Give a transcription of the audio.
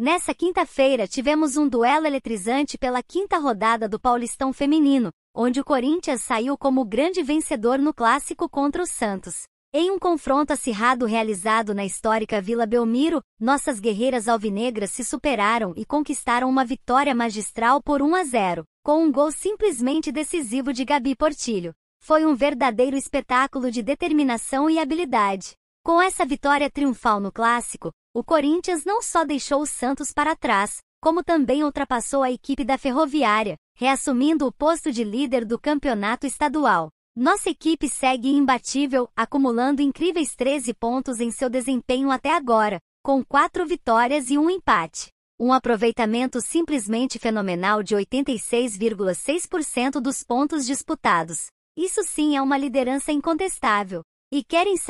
Nessa quinta-feira tivemos um duelo eletrizante pela quinta rodada do Paulistão Feminino, onde o Corinthians saiu como grande vencedor no clássico contra o Santos. Em um confronto acirrado realizado na histórica Vila Belmiro, nossas guerreiras alvinegras se superaram e conquistaram uma vitória magistral por 1 a 0, com um gol simplesmente decisivo de Gabi Portilho. Foi um verdadeiro espetáculo de determinação e habilidade. Com essa vitória triunfal no clássico, o Corinthians não só deixou o Santos para trás, como também ultrapassou a equipe da Ferroviária, reassumindo o posto de líder do campeonato estadual. Nossa equipe segue imbatível, acumulando incríveis 13 pontos em seu desempenho até agora, com 4 vitórias e um empate. Um aproveitamento simplesmente fenomenal de 86,6% dos pontos disputados. Isso sim é uma liderança incontestável. E querem saber